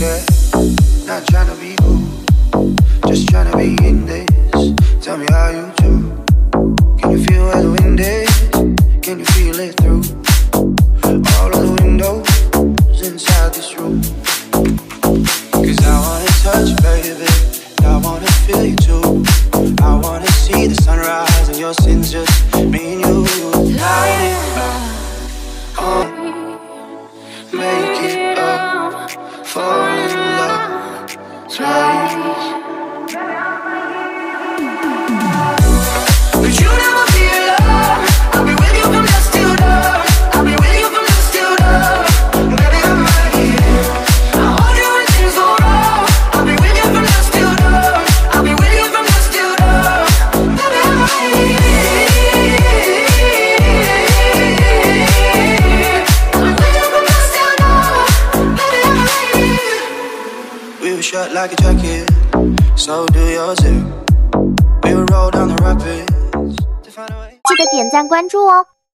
not be cool, just trying to be in this. Tell me how you do. Can you feel where the wind is? Can you feel it through all of the windows inside this room? Cause I wanna touch you, baby. I wanna feel you too. I wanna see the sunrise your sins just me and you. Up, make it twice. Your shut like a jacket, so do yours too. We'll roll down the rapids to find a way. 记得点赞关注哦。